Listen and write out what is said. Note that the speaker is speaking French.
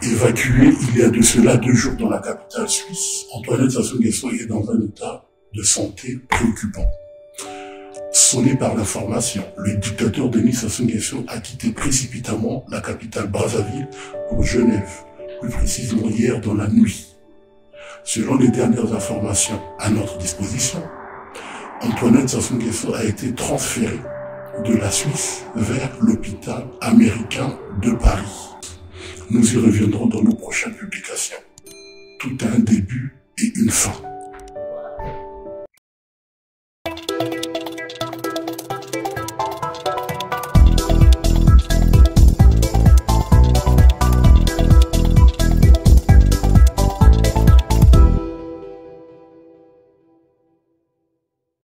Évacué il y a de cela deux jours dans la capitale suisse, Antoinette Sassou Nguesso est dans un état de santé préoccupant. Sonné par l'information, le dictateur Denis Sassou Nguesso a quitté précipitamment la capitale Brazzaville pour Genève, plus précisément hier dans la nuit. Selon les dernières informations à notre disposition, Antoinette Sassou Nguesso a été transférée de la Suisse vers l'hôpital américain de Paris. Nous y reviendrons dans nos prochaines publications. Tout a un début et une fin.